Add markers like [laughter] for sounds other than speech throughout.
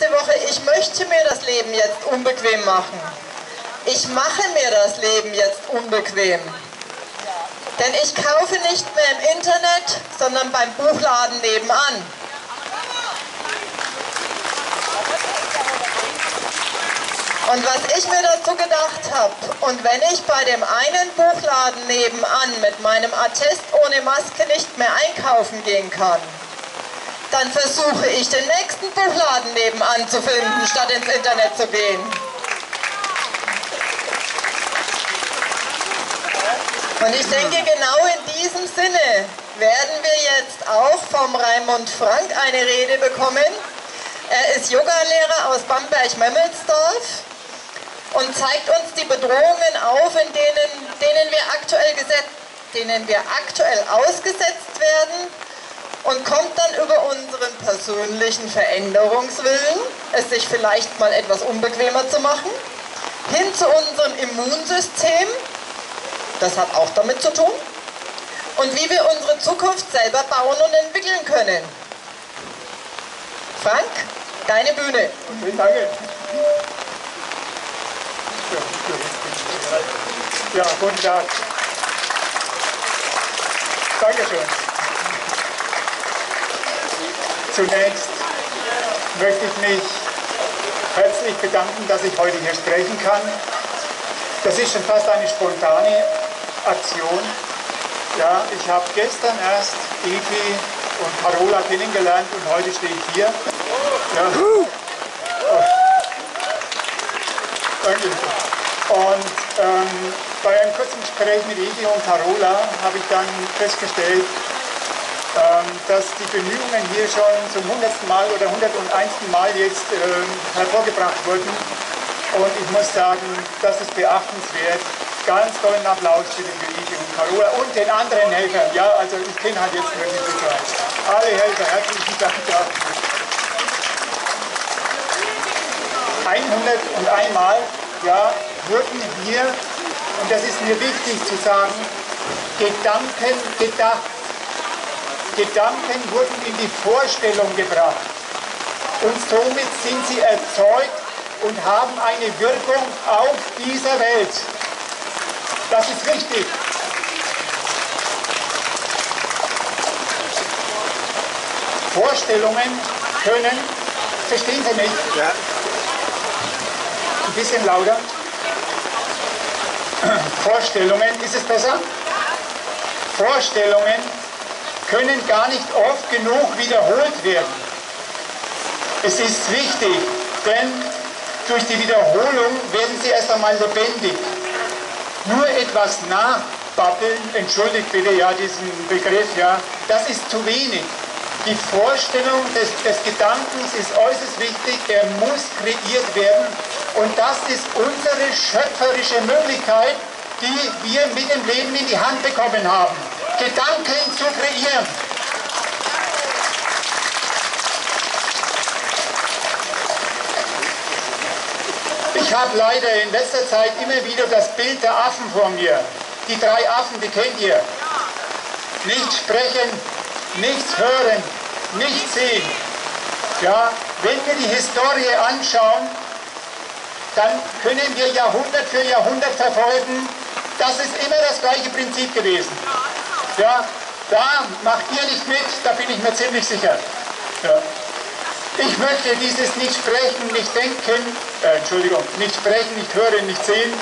Diese Woche, ich möchte mir das Leben jetzt unbequem machen. Ich mache mir das Leben jetzt unbequem. Denn ich kaufe nicht mehr im Internet, sondern beim Buchladen nebenan. Und was ich mir dazu gedacht habe, und wenn ich bei dem einen Buchladen nebenan mit meinem Attest ohne Maske nicht mehr einkaufen gehen kann, dann versuche ich den nächsten Buchladen nebenan zu finden, statt ins Internet zu gehen. Und ich denke, genau in diesem Sinne werden wir jetzt auch vom Raimund Frank eine Rede bekommen. Er ist Yogalehrer aus Bamberg-Memmelsdorf und zeigt uns die Bedrohungen auf, in denen, denen, wir aktuell denen wir aktuell ausgesetzt werden und kommt dann über unseren persönlichen Veränderungswillen, es sich vielleicht mal etwas unbequemer zu machen, hin zu unserem Immunsystem, das hat auch damit zu tun, und wie wir unsere Zukunft selber bauen und entwickeln können. Frank, deine Bühne. Okay, danke. Ja, guten Tag. Dankeschön. Zunächst möchte ich mich herzlich bedanken, dass ich heute hier sprechen kann. Das ist schon fast eine spontane Aktion. Ja, ich habe gestern erst Evi und Carola kennengelernt und heute stehe ich hier. Ja. Oh. Und ähm, bei einem kurzen Gespräch mit Evi und Carola habe ich dann festgestellt, dass die Bemühungen hier schon zum hundertsten Mal oder hundertundeinsten Mal jetzt äh, hervorgebracht wurden. Und ich muss sagen, das ist beachtenswert. Ganz tollen Applaus für die Luigi und Carola und den anderen Helfern. Ja, also ich kenne halt jetzt nur diese drei. Alle Helfer, herzlichen Dank dafür. 101 Mal ja, wurden hier, und das ist mir wichtig zu sagen, Gedanken gedacht. Gedanken wurden in die Vorstellung gebracht. Und somit sind sie erzeugt und haben eine Wirkung auf dieser Welt. Das ist wichtig. Vorstellungen können, verstehen Sie mich? Ja. Ein bisschen lauter. Vorstellungen, ist es besser? Vorstellungen können gar nicht oft genug wiederholt werden. Es ist wichtig, denn durch die Wiederholung werden sie erst einmal lebendig. Nur etwas nachbabbeln, entschuldigt bitte ja diesen Begriff, ja, das ist zu wenig. Die Vorstellung des, des Gedankens ist äußerst wichtig, er muss kreiert werden und das ist unsere schöpferische Möglichkeit, die wir mit dem Leben in die Hand bekommen haben. Gedanken zu kreieren. Ich habe leider in letzter Zeit immer wieder das Bild der Affen vor mir. Die drei Affen, die kennt ihr. Nicht sprechen, nichts hören, nichts sehen. Ja, wenn wir die Historie anschauen, dann können wir Jahrhundert für Jahrhundert verfolgen, das ist immer das gleiche Prinzip gewesen. Ja, da macht ihr nicht mit, da bin ich mir ziemlich sicher. Ja. Ich möchte dieses nicht sprechen, nicht denken, äh, Entschuldigung, nicht sprechen, nicht hören, nicht sehen,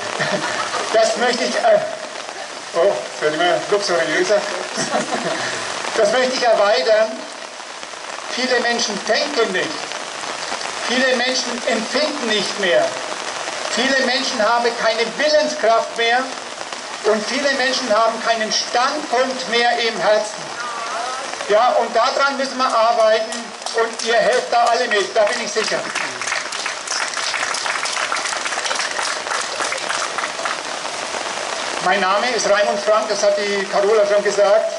[laughs] das möchte ich, äh, oh, es wird immer luxuriöser, das möchte ich erweitern. Viele Menschen denken nicht, viele Menschen empfinden nicht mehr, viele Menschen haben keine Willenskraft mehr und viele Menschen haben keinen Standpunkt mehr im Herzen. Ja, und daran müssen wir arbeiten und ihr helft da alle mit, da bin ich sicher. Mein Name ist Raimund Frank, das hat die Carola schon gesagt.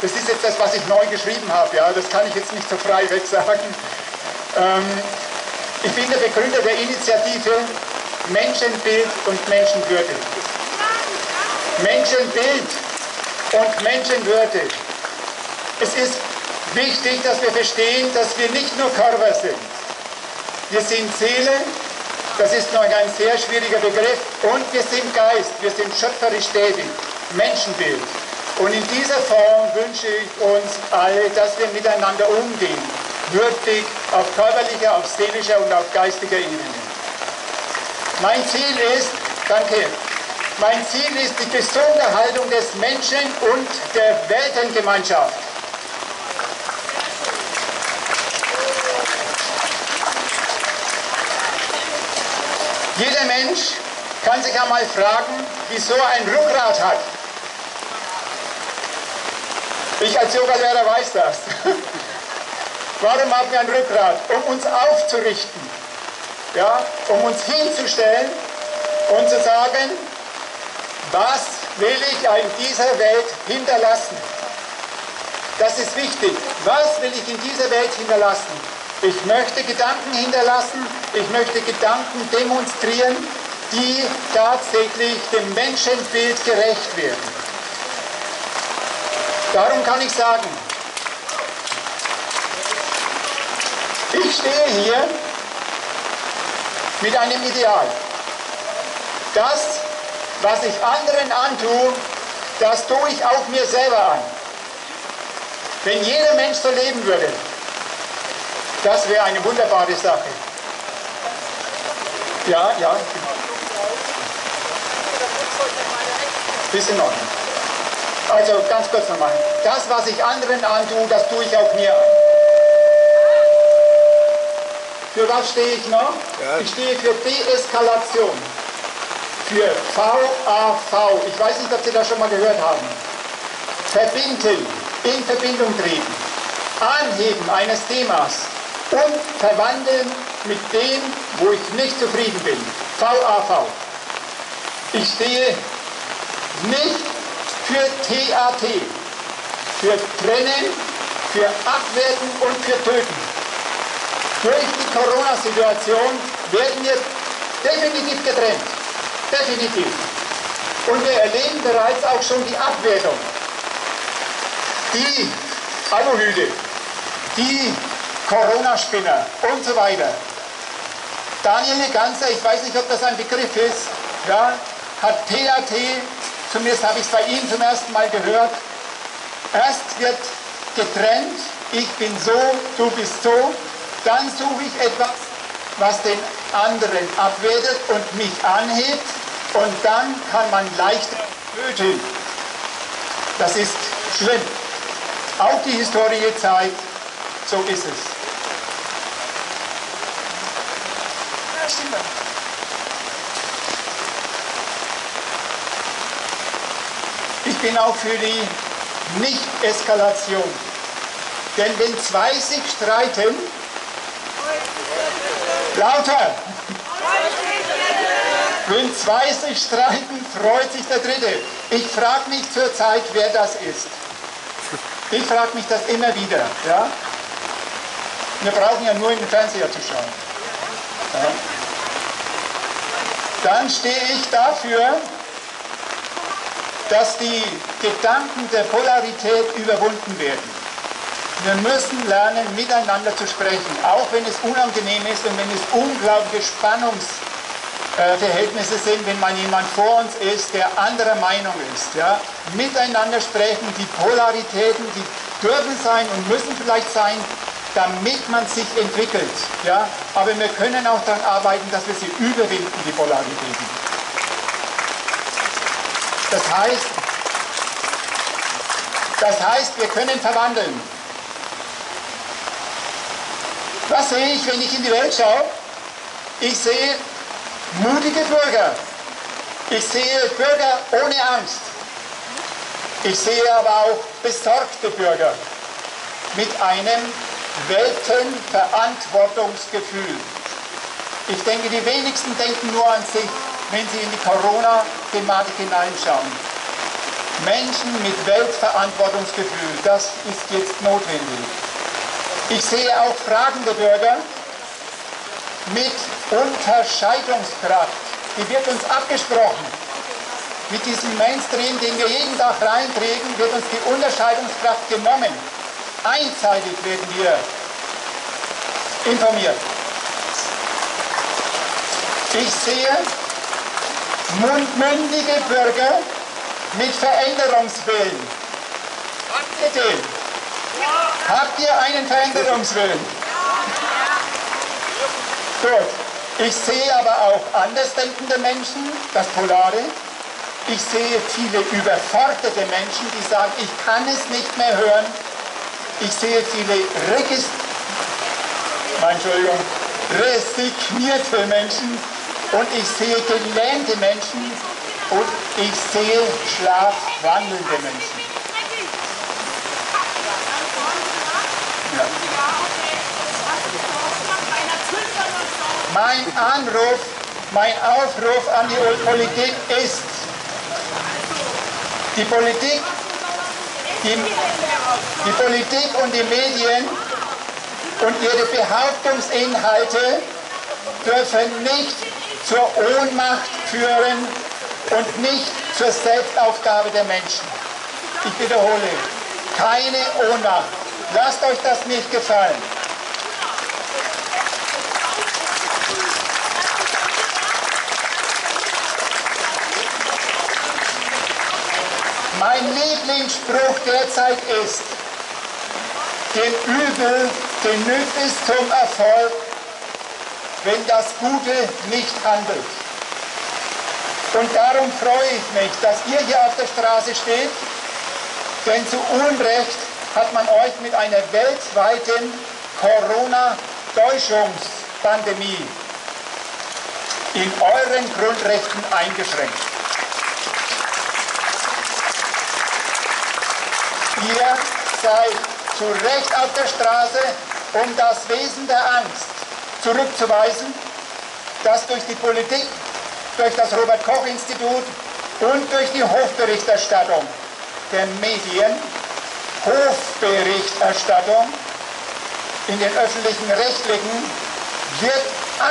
Das ist jetzt das, was ich neu geschrieben habe, ja, das kann ich jetzt nicht so frei weg sagen. Ähm, ich bin der Begründer der Initiative Menschenbild und Menschenwürde. Menschenbild und Menschenwürde. Es ist wichtig, dass wir verstehen, dass wir nicht nur Körper sind. wir sind Seele, das ist noch ein sehr schwieriger Begriff, und wir sind Geist, wir sind schöpferisch tätig, Menschenbild. Und in dieser Form wünsche ich uns alle, dass wir miteinander umgehen, würdig auf körperlicher, auf seelischer und auf geistiger Ebene. Mein Ziel ist, danke, mein Ziel ist die gesunde Haltung des Menschen und der Weltengemeinschaft. Jeder Mensch kann sich einmal fragen, wieso ein Rückgrat hat. Ich als Yogalehrer weiß das. [laughs] Warum haben wir ein Rückgrat? Um uns aufzurichten, ja, um uns hinzustellen und zu sagen, was will ich in dieser Welt hinterlassen? Das ist wichtig. Was will ich in dieser Welt hinterlassen? Ich möchte Gedanken hinterlassen, ich möchte Gedanken demonstrieren, die tatsächlich dem Menschenbild gerecht werden. Darum kann ich sagen, ich stehe hier mit einem Ideal. Das, was ich anderen antue, das tue ich auch mir selber an. Wenn jeder Mensch so leben würde, das wäre eine wunderbare Sache. Ja, ja. In Ordnung. Also ganz kurz nochmal. Das, was ich anderen antue, das tue ich auch mir an. Für was stehe ich noch? Ja. Ich stehe für Deeskalation. Für VAV. Ich weiß nicht, ob Sie das schon mal gehört haben. Verbinden, in Verbindung treten, Anheben eines Themas und verwandeln mit dem, wo ich nicht zufrieden bin. VAV. Ich stehe nicht für TAT, für Trennen, für Abwerten und für Töten. Durch die Corona-Situation werden wir definitiv getrennt. Definitiv. Und wir erleben bereits auch schon die Abwertung. Die Aluhüte, die Corona-Spinner und so weiter. Daniel Ganzer, ich weiß nicht, ob das ein Begriff ist, ja, hat TAT zumindest habe ich es bei Ihnen zum ersten Mal gehört, erst wird getrennt, ich bin so, du bist so, dann suche ich etwas, was den anderen abwertet und mich anhebt und dann kann man leichter töten. Das ist schlimm. Auch die Historie zeigt, so ist es. Ja, stimmt. bin auch für die Nicht-Eskalation. Denn wenn zwei sich streiten, lauter, wenn zwei sich streiten, freut sich der Dritte. Ich frage mich zurzeit, wer das ist. Ich frage mich das immer wieder. Ja? Wir brauchen ja nur in den Fernseher zu schauen. Ja? Dann stehe ich dafür, dass die Gedanken der Polarität überwunden werden. Wir müssen lernen, miteinander zu sprechen, auch wenn es unangenehm ist und wenn es unglaubliche Spannungsverhältnisse sind, wenn man jemand vor uns ist, der anderer Meinung ist. Ja? Miteinander sprechen, die Polaritäten, die dürfen sein und müssen vielleicht sein, damit man sich entwickelt. Ja? Aber wir können auch daran arbeiten, dass wir sie überwinden, die Polaritäten. Das heißt, das heißt, wir können verwandeln. Was sehe ich, wenn ich in die Welt schaue? Ich sehe mutige Bürger. Ich sehe Bürger ohne Angst. Ich sehe aber auch besorgte Bürger mit einem Weltenverantwortungsgefühl. Ich denke, die wenigsten denken nur an sich wenn Sie in die Corona-Thematik hineinschauen. Menschen mit Weltverantwortungsgefühl, das ist jetzt notwendig. Ich sehe auch fragende Bürger mit Unterscheidungskraft. Die wird uns abgesprochen. Mit diesem Mainstream, den wir jeden Tag reinkriegen, wird uns die Unterscheidungskraft genommen. Einseitig werden wir informiert. Ich sehe mündige Bürger mit Veränderungswillen. Bitte. Habt ihr einen Veränderungswillen? Gut. Ich sehe aber auch andersdenkende Menschen, das Polare. Ich sehe viele überforderte Menschen, die sagen, ich kann es nicht mehr hören. Ich sehe viele Regist Entschuldigung, resignierte Menschen und ich sehe gelähmte Menschen und ich sehe schlafwandelnde Menschen. Mein Anruf, mein Aufruf an die Politik ist, die Politik, die, die Politik und die Medien und ihre Behauptungsinhalte dürfen nicht zur Ohnmacht führen und nicht zur Selbstaufgabe der Menschen. Ich wiederhole, keine Ohnmacht. Lasst euch das nicht gefallen. Mein Lieblingsspruch derzeit ist, dem Übel genügt es zum Erfolg, wenn das Gute nicht handelt. Und darum freue ich mich, dass ihr hier auf der Straße steht, denn zu Unrecht hat man euch mit einer weltweiten Corona-Täuschungspandemie in euren Grundrechten eingeschränkt. Ihr seid zu Recht auf der Straße, um das Wesen der Angst zurückzuweisen, das durch die Politik, durch das Robert-Koch-Institut und durch die Hofberichterstattung der Medien, Hofberichterstattung in den öffentlichen Rechtlichen, wird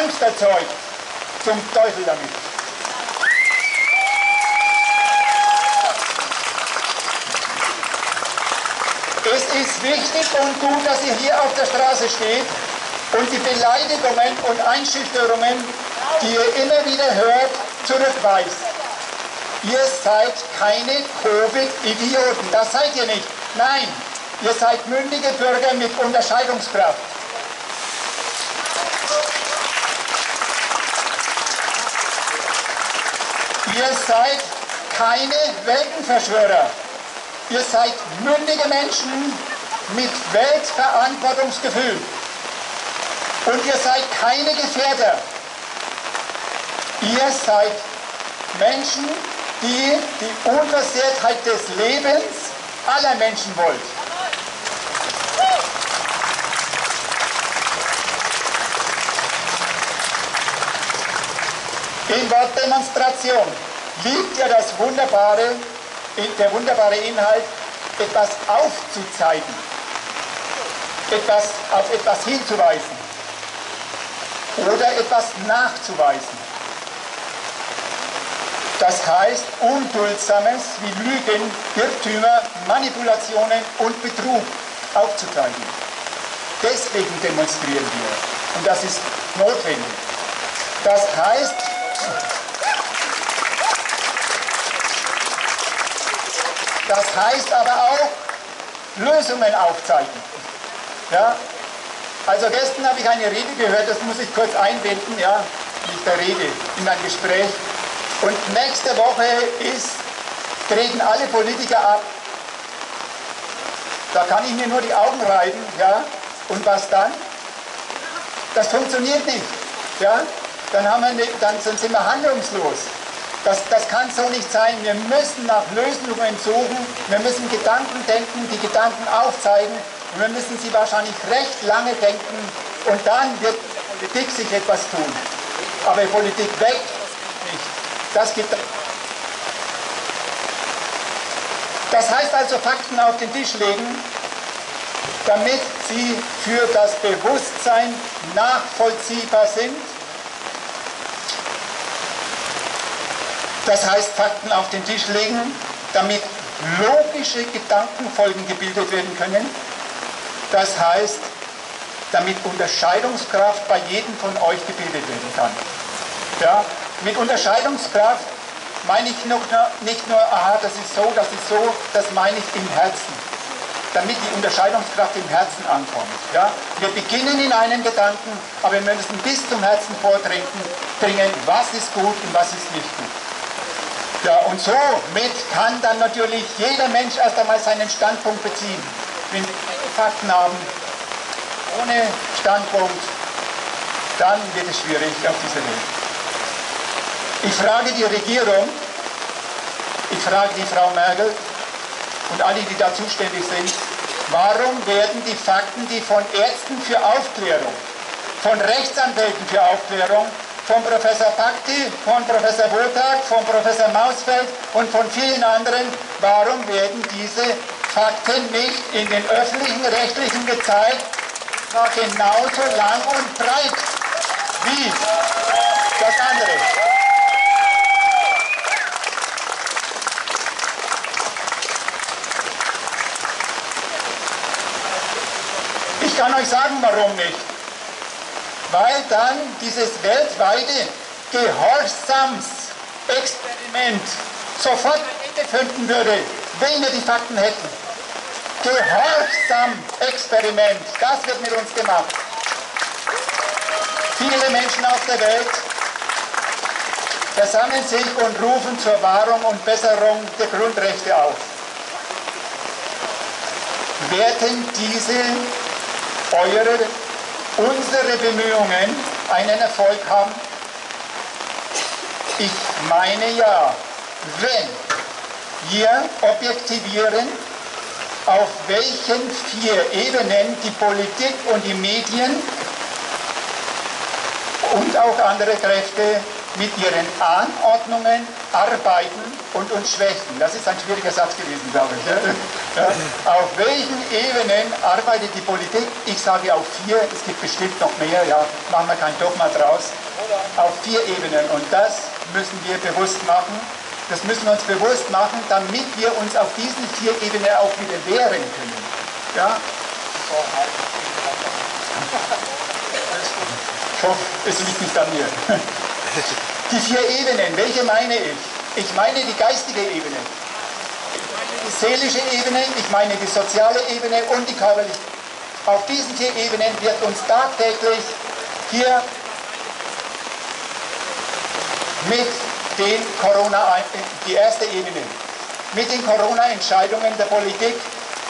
Angst erzeugt. Zum Teufel damit. Es ist wichtig und gut, dass ihr hier auf der Straße steht und die Beleidigungen und Einschüchterungen, die ihr immer wieder hört, zurückweist. Ihr seid keine Covid-Idioten, das seid ihr nicht. Nein, ihr seid mündige Bürger mit Unterscheidungskraft. Ihr seid keine Weltenverschwörer. Ihr seid mündige Menschen mit Weltverantwortungsgefühl. Und ihr seid keine Gefährder. Ihr seid Menschen, die die Unversehrtheit des Lebens aller Menschen wollt. In Wortdemonstration liegt ja das wunderbare der wunderbare Inhalt, etwas aufzuzeigen, etwas, auf etwas hinzuweisen oder etwas nachzuweisen. Das heißt, Unduldsames wie Lügen, Irrtümer, Manipulationen und Betrug aufzuzeigen. Deswegen demonstrieren wir. Und das ist notwendig. Das heißt, Das heißt aber auch Lösungen aufzeigen. Ja? Also gestern habe ich eine Rede gehört, das muss ich kurz einwenden, ja, nicht der Rede, in ein Gespräch. Und nächste Woche ist, treten alle Politiker ab. Da kann ich mir nur die Augen reiben, ja. Und was dann? Das funktioniert nicht, ja. Dann, haben wir, dann sind wir handlungslos. Das, das kann so nicht sein. Wir müssen nach Lösungen suchen. Wir müssen Gedanken denken, die Gedanken aufzeigen. Und wir müssen sie wahrscheinlich recht lange denken. Und dann wird Politik sich etwas tun. Aber Politik weg nicht. Das gibt. Das heißt also Fakten auf den Tisch legen, damit sie für das Bewusstsein nachvollziehbar sind Das heißt, Fakten auf den Tisch legen, damit logische Gedankenfolgen gebildet werden können. Das heißt, damit Unterscheidungskraft bei jedem von euch gebildet werden kann. Ja? Mit Unterscheidungskraft meine ich noch, nicht nur, aha, das ist so, das ist so, das meine ich im Herzen. Damit die Unterscheidungskraft im Herzen ankommt. Ja? Wir beginnen in einem Gedanken, aber wir müssen bis zum Herzen vordringen, was ist gut und was ist nicht gut. Ja, und somit kann dann natürlich jeder Mensch erst einmal seinen Standpunkt beziehen. Wenn wir Fakten haben, ohne Standpunkt, dann wird es schwierig auf dieser Welt. Ich frage die Regierung, ich frage die Frau Merkel und alle, die da zuständig sind, warum werden die Fakten, die von Ärzten für Aufklärung, von Rechtsanwälten für Aufklärung, von Professor Pakti, von Professor Wotak, von Professor Mausfeld und von vielen anderen, warum werden diese Fakten nicht in den öffentlichen Rechtlichen gezeigt, war genauso lang und breit wie das andere. Ich kann euch sagen, warum nicht. Weil dann dieses weltweite Gehorsamsexperiment sofort Ende finden würde, wenn wir die Fakten hätten. Gehorsam-Experiment, das wird mit uns gemacht. Viele Menschen auf der Welt versammeln sich und rufen zur Wahrung und Besserung der Grundrechte auf. Werden diese eure, unsere Bemühungen einen Erfolg haben? Ich meine ja, wenn wir objektivieren, auf welchen vier Ebenen die Politik und die Medien und auch andere Kräfte mit ihren Anordnungen arbeiten und uns schwächen. Das ist ein schwieriger Satz gewesen, glaube ich. Ja. Auf welchen Ebenen arbeitet die Politik? Ich sage auf vier, es gibt bestimmt noch mehr, ja, machen wir kein Dogma draus. Auf vier Ebenen und das müssen wir bewusst machen. Das müssen wir uns bewusst machen, damit wir uns auf diesen vier Ebenen auch wieder wehren können. Ja? Ich hoffe, es liegt nicht an mir. [laughs] Die vier Ebenen, welche meine ich? Ich meine die geistige Ebene. Die seelische Ebene, ich meine die soziale Ebene und die körperliche. Auf diesen vier Ebenen wird uns tagtäglich hier mit den Corona, die erste Ebene, mit den Corona-Entscheidungen der Politik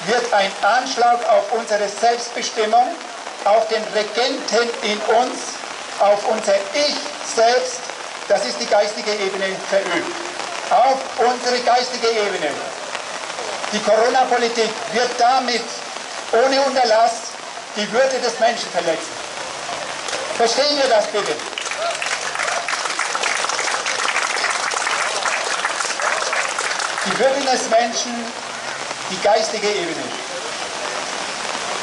wird ein Anschlag auf unsere Selbstbestimmung, auf den Regenten in uns, auf unser Ich selbst, das ist die geistige Ebene, verübt. Auf unsere geistige Ebene. Die Corona-Politik wird damit ohne Unterlass die Würde des Menschen verletzen. Verstehen wir das bitte? Die Würde des Menschen, die geistige Ebene.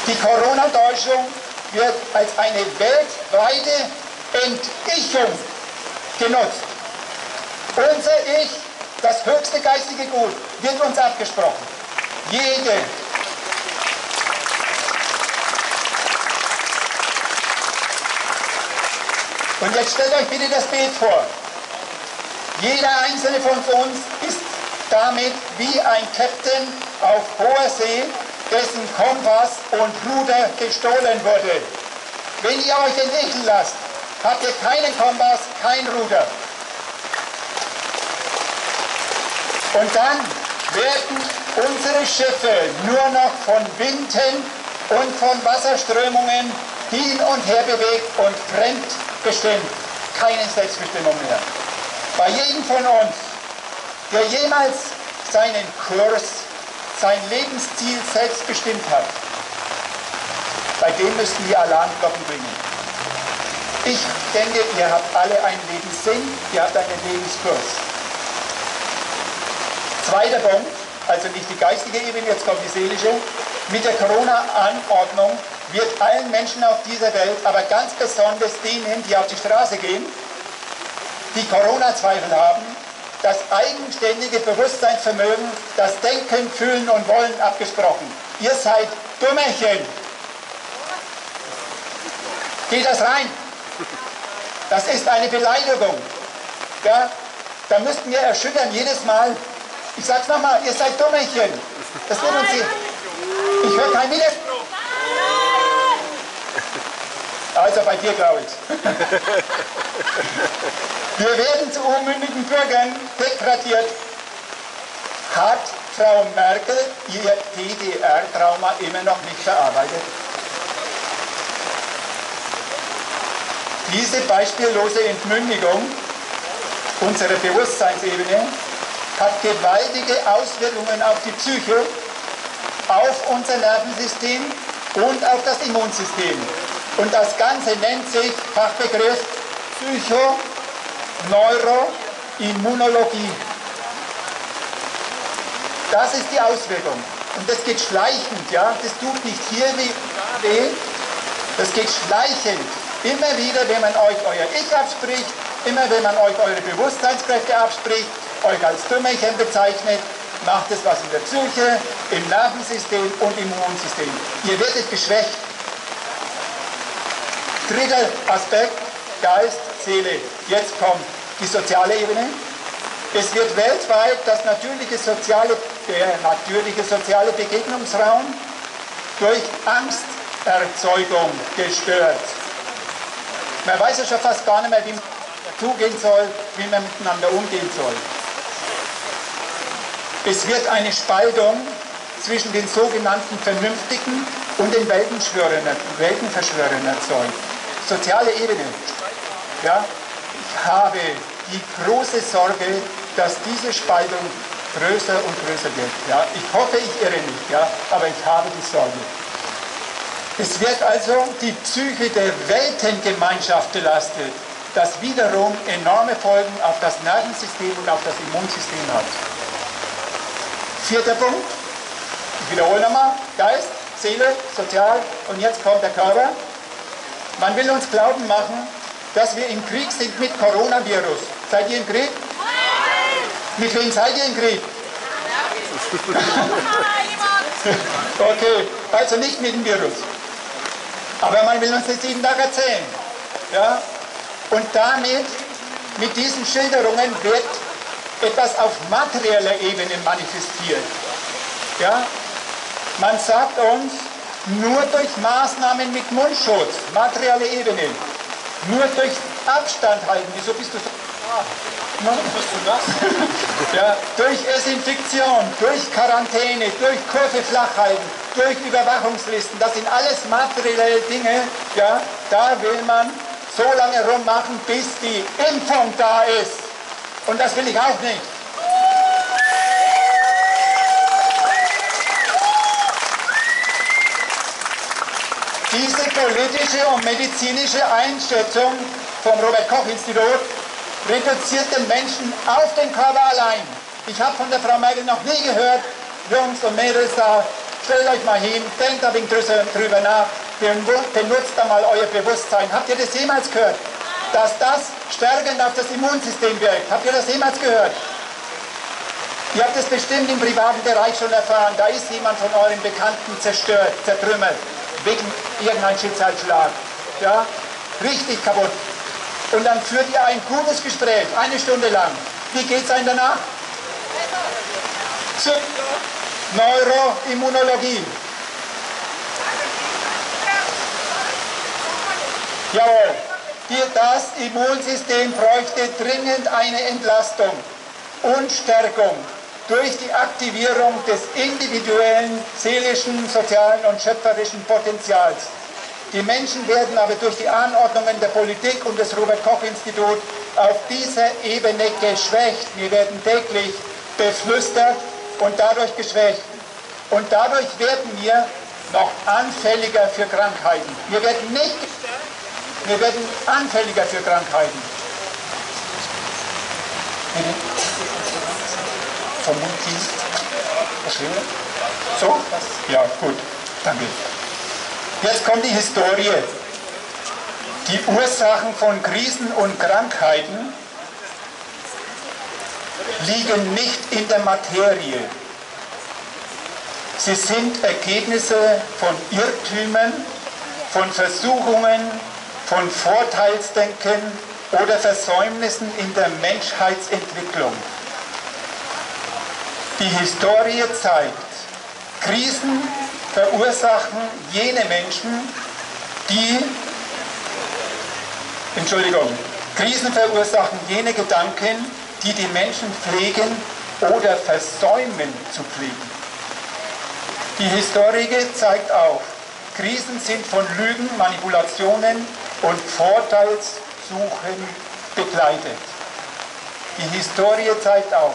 Die Corona-Täuschung wird als eine weltweite Entichung genutzt. Unser Ich, das höchste geistige Gut, wird uns abgesprochen. Jede Und jetzt stellt euch bitte das Bild vor. Jeder einzelne von uns ist damit wie ein Captain auf hoher See, dessen Kompass und Ruder gestohlen wurde. Wenn ihr euch entwickeln lasst, ihr keinen Kompass, kein Ruder. Und dann werden unsere Schiffe nur noch von Winden und von Wasserströmungen hin und her bewegt und fremdbestimmt. Keine Selbstbestimmung mehr. Bei jedem von uns, der jemals seinen Kurs, sein Lebensziel selbst bestimmt hat, bei dem müssten wir Alarmglocken bringen. Ich denke, ihr habt alle einen Lebenssinn, ihr habt einen Lebenskurs. Zweiter Punkt, also nicht die geistige Ebene, jetzt kommt die seelische. Mit der Corona-Anordnung wird allen Menschen auf dieser Welt, aber ganz besonders denen, die auf die Straße gehen, die Corona-Zweifel haben, das eigenständige Bewusstseinsvermögen, das Denken, Fühlen und Wollen abgesprochen. Ihr seid Dummerchen. Geht das rein? Das ist eine Beleidigung. Ja, da müssten wir erschüttern jedes Mal. Ich sag's nochmal, ihr seid Dummerchen. Das wird uns hier. Ich höre kein Widerspruch. Also bei dir glaube ich. [laughs] Wir werden zu unmündigen Bürgern degradiert. Hat Frau Merkel ihr DDR-Trauma immer noch nicht verarbeitet? Diese beispiellose Entmündigung unserer Bewusstseinsebene hat gewaltige Auswirkungen auf die Psyche, auf unser Nervensystem und auf das Immunsystem. Und das Ganze nennt sich Fachbegriff Psychoneuroimmunologie. Das ist die Auswirkung. Und das geht schleichend, ja. Das tut nicht hier weh, das geht schleichend. Immer wieder, wenn man euch euer Ich abspricht, immer wenn man euch eure Bewusstseinskräfte abspricht, euch als Dümmerchen bezeichnet, macht es was in der Psyche, im Nervensystem und im Immunsystem. Ihr werdet geschwächt. Dritter Aspekt, Geist, Seele. Jetzt kommt die soziale Ebene. Es wird weltweit das natürliche soziale, der natürliche soziale Begegnungsraum durch Angsterzeugung gestört. Man weiß ja schon fast gar nicht mehr, wie man zugehen soll, wie man miteinander umgehen soll. Es wird eine Spaltung zwischen den sogenannten Vernünftigen und den Weltenverschwörern erzeugt. Soziale Ebene. Ja, ich habe die große Sorge, dass diese Spaltung größer und größer wird. Ja, ich hoffe, ich irre nicht, ja, aber ich habe die Sorge. Es wird also die Psyche der Weltengemeinschaft belastet, das wiederum enorme Folgen auf das Nervensystem und auf das Immunsystem hat. Vierter Punkt, ich wiederhole nochmal, Geist, Seele, Sozial und jetzt kommt der Körper. Man will uns glauben machen, dass wir im Krieg sind mit Coronavirus. Seid ihr im Krieg? Nein! Mit wem seid ihr im Krieg? [laughs] okay, also nicht mit dem Virus. Aber man will uns das jeden Tag erzählen. Ja? Und damit, mit diesen Schilderungen wird etwas auf materieller Ebene manifestiert. Ja? Man sagt uns, nur durch Maßnahmen mit Mundschutz, materielle Ebene, nur durch Abstand halten, wieso bist du so ja. Durch Desinfektion, durch Quarantäne, durch Kurve flach durch Überwachungslisten, das sind alles materielle Dinge, ja, da will man so lange rummachen, bis die Impfung da ist. Und das will ich auch nicht. Diese politische und medizinische Einschätzung vom Robert-Koch-Institut reduziert den Menschen auf den Körper allein. Ich habe von der Frau Merkel noch nie gehört, Jungs und Mädels da, stellt euch mal hin, denkt ein wenig drüber nach, benutzt da mal euer Bewusstsein. Habt ihr das jemals gehört? dass das stärkend auf das Immunsystem wirkt. Habt ihr das jemals gehört? Ihr habt es bestimmt im privaten Bereich schon erfahren. Da ist jemand von euren Bekannten zerstört, zertrümmert, wegen irgendeinem Schicksalsschlag. Ja? Richtig kaputt. Und dann führt ihr ein gutes Gespräch, eine Stunde lang. Wie geht es einem danach? Neuroimmunologie. Jawohl. Das Immunsystem bräuchte dringend eine Entlastung und Stärkung durch die Aktivierung des individuellen, seelischen, sozialen und schöpferischen Potenzials. Die Menschen werden aber durch die Anordnungen der Politik und des Robert-Koch-Instituts auf dieser Ebene geschwächt. Wir werden täglich beflüstert und dadurch geschwächt. Und dadurch werden wir noch anfälliger für Krankheiten. Wir werden nicht wir werden anfälliger für Krankheiten. Vom So? Ja, gut. Danke. Jetzt kommt die Historie. Die Ursachen von Krisen und Krankheiten liegen nicht in der Materie. Sie sind Ergebnisse von Irrtümern, von Versuchungen, von Vorteilsdenken, oder Versäumnissen in der Menschheitsentwicklung. Die Historie zeigt, Krisen verursachen jene Menschen, die, Entschuldigung, Krisen verursachen jene Gedanken, die die Menschen pflegen oder versäumen zu pflegen. Die Historie zeigt auch, Krisen sind von Lügen, Manipulationen und Vorteilssuchen begleitet. Die Historie zeigt auch,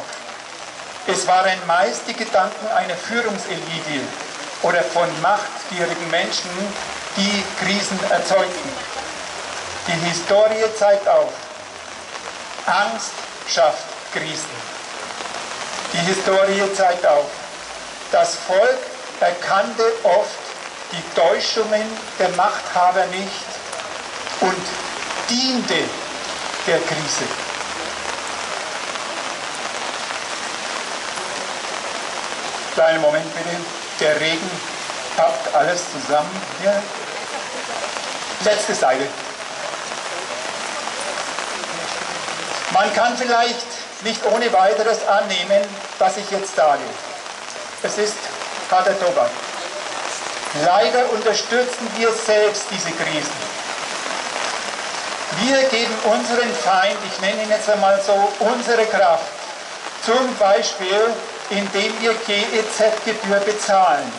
es waren meist die Gedanken einer Führungselite oder von machtgierigen Menschen, die Krisen erzeugten. Die Historie zeigt auch, Angst schafft Krisen. Die Historie zeigt auch, das Volk erkannte oft die Täuschungen der Machthaber nicht und diente der Krise. Kleinen Moment bitte. Der Regen packt alles zusammen. Hier. Letzte Seite. Man kann vielleicht nicht ohne weiteres annehmen, was ich jetzt sage. Es ist harter Tobak. Leider unterstützen wir selbst diese Krisen. Wir geben unseren Feind, ich nenne ihn jetzt einmal so, unsere Kraft. Zum Beispiel, indem wir GEZ-Gebühr bezahlen.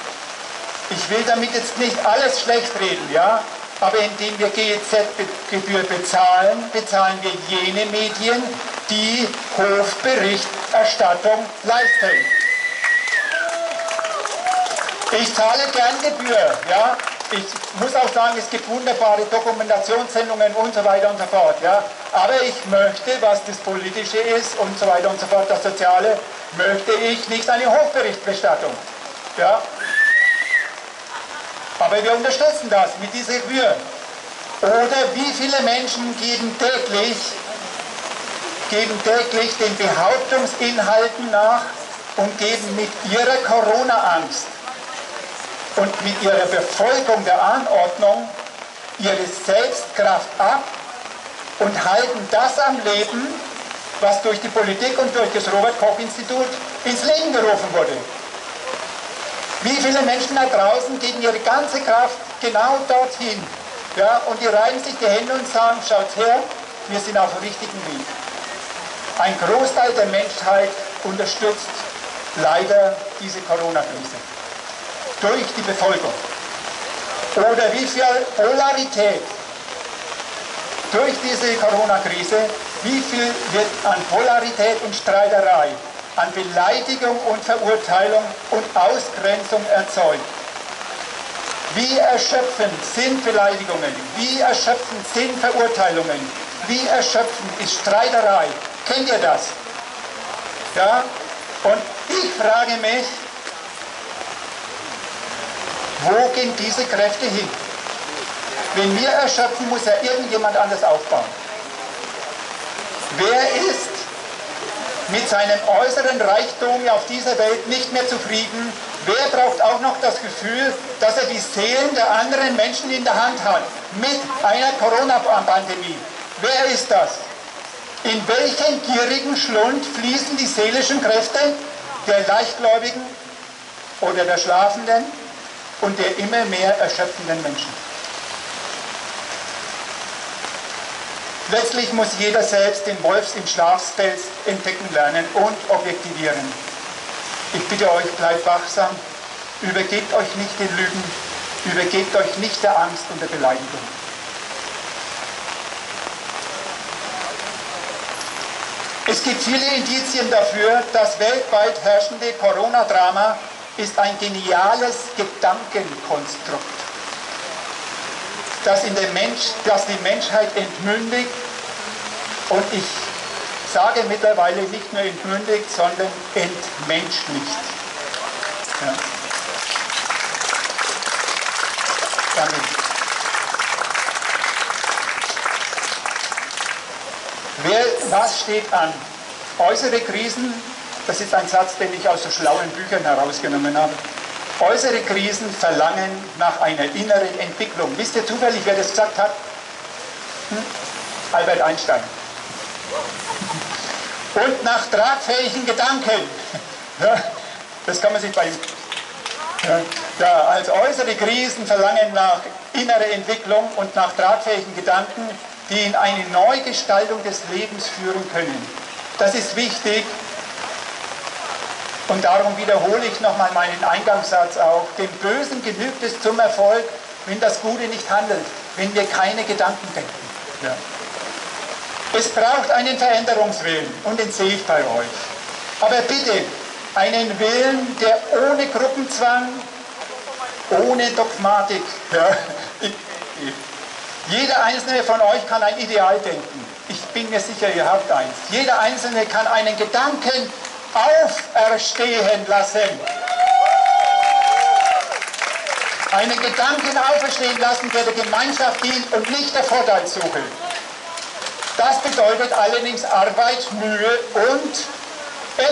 Ich will damit jetzt nicht alles schlecht reden, ja? Aber indem wir GEZ-Gebühr bezahlen, bezahlen wir jene Medien, die Hofberichterstattung leisten. Ich zahle gern Gebühr, ja. Ich muss auch sagen, es gibt wunderbare Dokumentationssendungen und so weiter und so fort, ja. Aber ich möchte, was das Politische ist und so weiter und so fort, das Soziale, möchte ich nicht eine Hofberichterstattung, ja. Aber wir unterstützen das mit dieser Gebühr. Oder wie viele Menschen geben täglich, geben täglich den Behauptungsinhalten nach und geben mit ihrer Corona-Angst und mit ihrer Befolgung der Anordnung ihre Selbstkraft ab und halten das am Leben, was durch die Politik und durch das Robert-Koch-Institut ins Leben gerufen wurde. Wie viele Menschen da draußen geben ihre ganze Kraft genau dorthin. Ja, und die reiben sich die Hände und sagen, schaut her, wir sind auf dem richtigen Weg. Ein Großteil der Menschheit unterstützt leider diese Corona-Krise durch die Bevölkerung. Oder wie viel Polarität durch diese Corona-Krise, wie viel wird an Polarität und Streiterei, an Beleidigung und Verurteilung und Ausgrenzung erzeugt. Wie erschöpfend sind Beleidigungen, wie erschöpfend sind Verurteilungen, wie erschöpfend ist Streiterei. Kennt ihr das? Ja? Und ich frage mich, wo gehen diese Kräfte hin? Wenn wir erschöpfen, muss ja irgendjemand anders aufbauen. Wer ist mit seinem äußeren Reichtum auf dieser Welt nicht mehr zufrieden? Wer braucht auch noch das Gefühl, dass er die Seelen der anderen Menschen in der Hand hat mit einer Corona-Pandemie? Wer ist das? In welchen gierigen Schlund fließen die seelischen Kräfte der Leichtgläubigen oder der Schlafenden? Und der immer mehr erschöpfenden Menschen. Letztlich muss jeder selbst den Wolfs im Schlafspelz entdecken lernen und objektivieren. Ich bitte euch, bleibt wachsam, übergebt euch nicht den Lügen, übergebt euch nicht der Angst und der Beleidigung. Es gibt viele Indizien dafür, dass weltweit herrschende Corona-Drama ist ein geniales Gedankenkonstrukt, das, in der Mensch, das die Menschheit entmündigt und ich sage mittlerweile nicht nur entmündigt, sondern entmenschlicht. Ja. Danke. Wer, was steht an? Äußere Krisen das ist ein Satz, den ich aus so schlauen Büchern herausgenommen habe. Äußere Krisen verlangen nach einer inneren Entwicklung. Wisst ihr zufällig, wer das gesagt hat? Hm? Albert Einstein. Und nach tragfähigen Gedanken. [laughs] Das kann man sich bei ja, als äußere Krisen verlangen nach innerer Entwicklung und nach tragfähigen Gedanken, die in eine Neugestaltung des Lebens führen können. Das ist wichtig und darum wiederhole ich nochmal meinen Eingangssatz auch. Dem Bösen genügt es zum Erfolg, wenn das Gute nicht handelt, wenn wir keine Gedanken denken. Ja. Es braucht einen Veränderungswillen und den sehe ich bei euch. Aber bitte, einen Willen, der ohne Gruppenzwang, ohne Dogmatik, [laughs] ja, jeder einzelne von euch kann ein Ideal denken. Ich bin mir sicher, ihr habt eins. Jeder einzelne kann einen Gedanken auferstehen lassen. Einen Gedanken auferstehen lassen, der der Gemeinschaft dient und nicht der Vorteilssuche. Das bedeutet allerdings Arbeit, Mühe und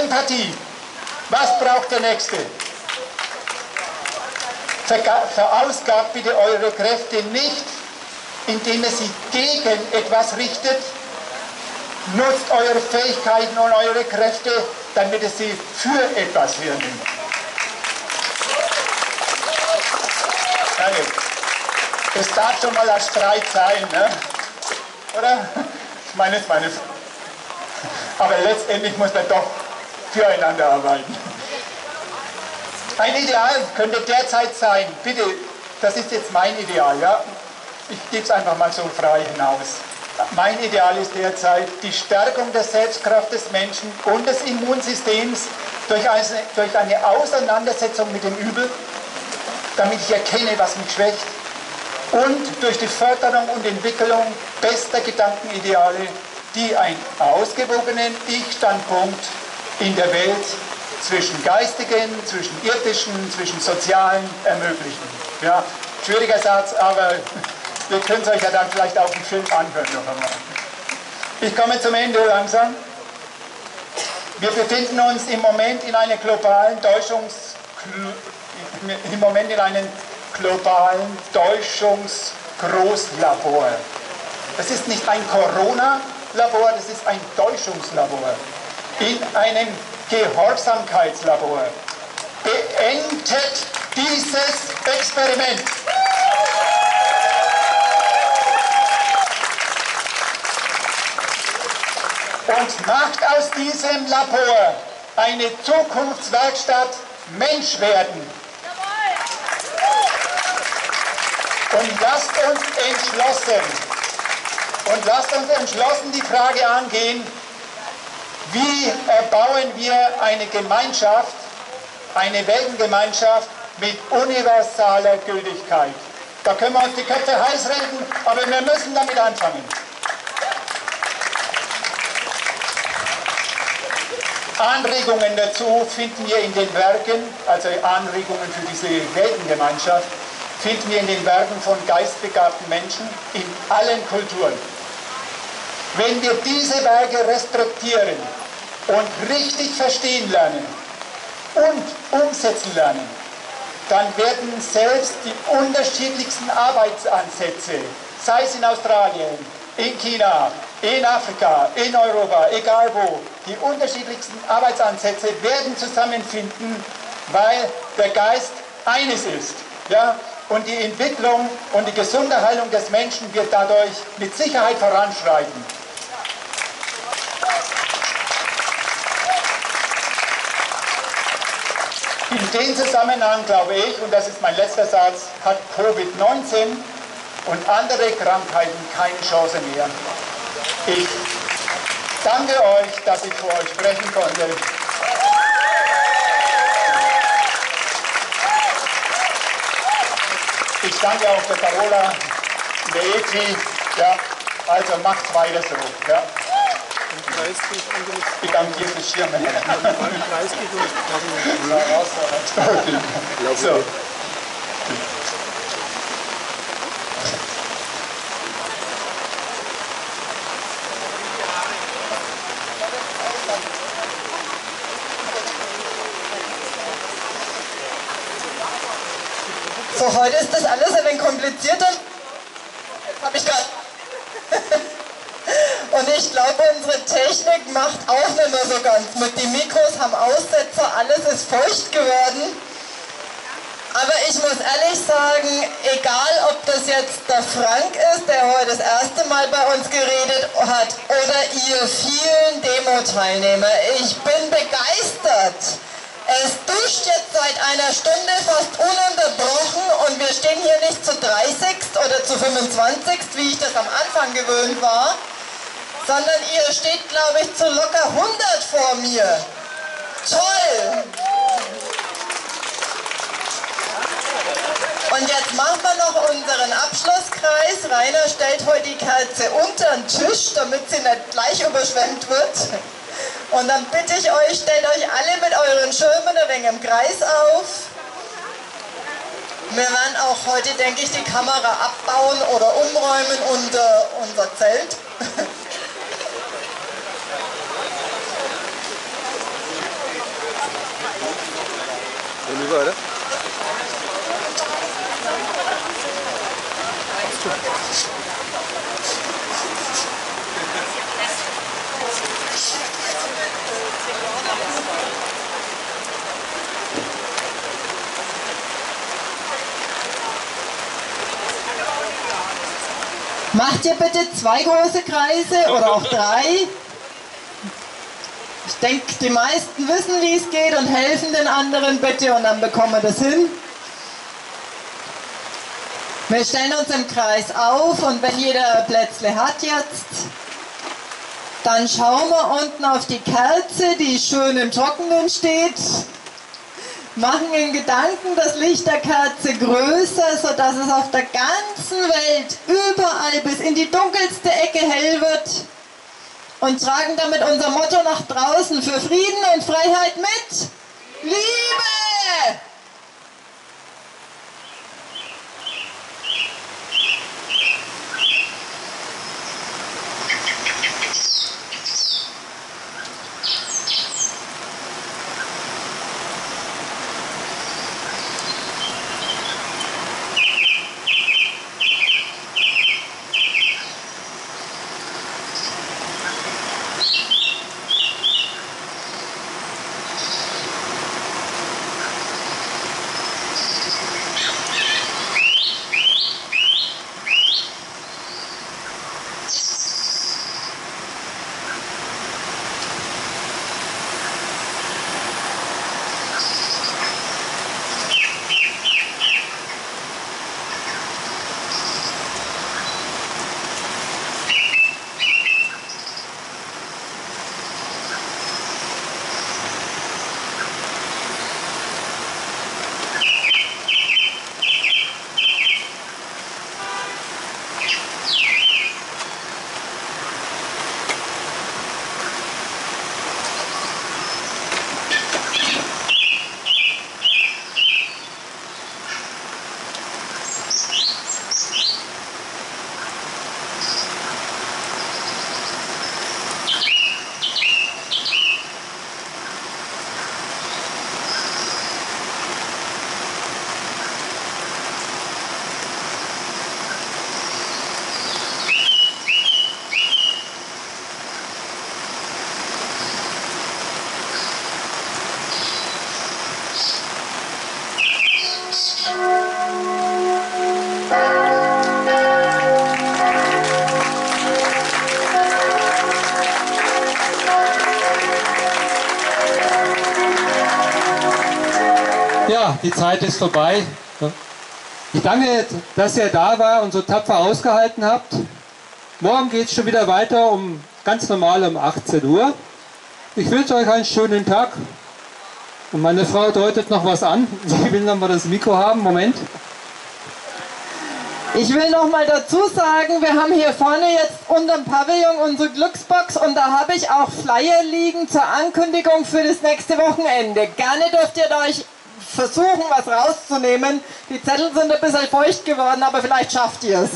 Empathie. Was braucht der Nächste? Verausgabt bitte eure Kräfte nicht, indem ihr sie gegen etwas richtet. Nutzt eure Fähigkeiten und eure Kräfte damit es sie für etwas hernimmt. Es darf schon mal ein Streit sein, ne? oder? Ich meine, es meine. Aber letztendlich muss man doch füreinander arbeiten. Ein Ideal könnte derzeit sein, bitte, das ist jetzt mein Ideal, ja? Ich gebe es einfach mal so frei hinaus. Mein Ideal ist derzeit die Stärkung der Selbstkraft des Menschen und des Immunsystems durch eine, Auseinandersetzung mit dem Übel, damit ich erkenne, was mich schwächt, und durch die Förderung und Entwicklung bester Gedankenideale, die einen ausgewogenen Ich-Standpunkt in der Welt zwischen Geistigen, zwischen Irdischen, zwischen Sozialen ermöglichen. Ja, schwieriger Satz, aber Ihr könnt es euch ja dann vielleicht auch im Film anhören noch einmal. Ich komme zum Ende langsam. Wir befinden uns im Moment in einer globalen Täuschungs im Moment in einem globalen Täuschungsgroßlabor. Das ist nicht ein Corona-Labor, das ist ein Täuschungslabor. In einem Gehorsamkeitslabor. Beendet dieses Experiment. Und macht aus diesem Labor eine Zukunftswerkstatt Mensch werden. Und lasst uns entschlossen, und lasst uns entschlossen die Frage angehen, wie erbauen wir eine Gemeinschaft, eine Weltengemeinschaft mit universaler Gültigkeit. Da können wir uns die Köpfe heiß reden, aber wir müssen damit anfangen. Anregungen dazu finden wir in den Werken, also Anregungen für diese Weltengemeinschaft, finden wir in den Werken von geistbegabten Menschen in allen Kulturen. Wenn wir diese Werke respektieren und richtig verstehen lernen und umsetzen lernen, dann werden selbst die unterschiedlichsten Arbeitsansätze, sei es in Australien, in China, in Afrika, in Europa, egal wo, die unterschiedlichsten Arbeitsansätze werden zusammenfinden, weil der Geist eines ist. Ja? Und die Entwicklung und die gesunde Heilung des Menschen wird dadurch mit Sicherheit voranschreiten. In dem Zusammenhang glaube ich, und das ist mein letzter Satz, hat Covid-19 und andere Krankheiten keine Chance mehr. Ich danke euch, dass ich vor euch sprechen konnte. Ich danke auch der Carola, der Eti. Ja, also macht weiter so. Ja. Ich danke dir fürs Schirmen. So. So, heute ist das alles ein wenig komplizierter. Habe ich gerade [laughs] ich glaube, unsere Technik macht auch nicht mehr so ganz mit. Die Mikros haben Aussetzer, alles ist feucht geworden. Aber ich muss ehrlich sagen, egal ob das jetzt der Frank ist, der heute das erste Mal bei uns geredet hat, oder ihr vielen Demo-Teilnehmer, ich bin begeistert. Es duscht jetzt seit einer Stunde fast ununterbrochen und wir stehen hier nicht zu 30 oder zu 25, wie ich das am Anfang gewöhnt war, sondern ihr steht, glaube ich, zu locker 100 vor mir. Toll! Und jetzt machen wir noch unseren Abschlusskreis. Rainer stellt heute die Kerze unter den Tisch, damit sie nicht gleich überschwemmt wird. Und dann bitte ich euch, stellt euch alle mit euren Schirmen ein wenig im Kreis auf. Wir werden auch heute, denke ich, die Kamera abbauen oder umräumen unter unser Zelt. Hinüber, oder? Macht ihr bitte zwei große Kreise oder auch drei? Ich denke, die meisten wissen, wie es geht und helfen den anderen bitte und dann bekommen wir das hin. Wir stellen uns im Kreis auf und wenn jeder Plätzle hat jetzt, dann schauen wir unten auf die Kerze, die schön im Trockenen steht machen in Gedanken das Licht der Kerze größer, sodass es auf der ganzen Welt überall bis in die dunkelste Ecke hell wird und tragen damit unser Motto nach draußen für Frieden und Freiheit mit Liebe! Zeit ist vorbei. Ich danke, dass ihr da war und so tapfer ausgehalten habt. Morgen geht es schon wieder weiter um ganz normal um 18 Uhr. Ich wünsche euch einen schönen Tag. Und meine Frau deutet noch was an. Sie will noch mal das Mikro haben. Moment. Ich will noch mal dazu sagen, wir haben hier vorne jetzt unterm Pavillon unsere Glücksbox und da habe ich auch Flyer liegen zur Ankündigung für das nächste Wochenende. Gerne dürft ihr euch versuchen, was rauszunehmen. Die Zettel sind ein bisschen feucht geworden, aber vielleicht schafft ihr es.